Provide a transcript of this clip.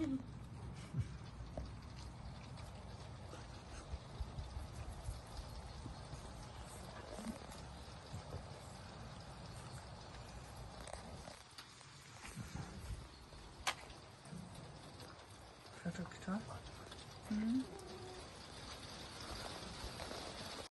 叩くと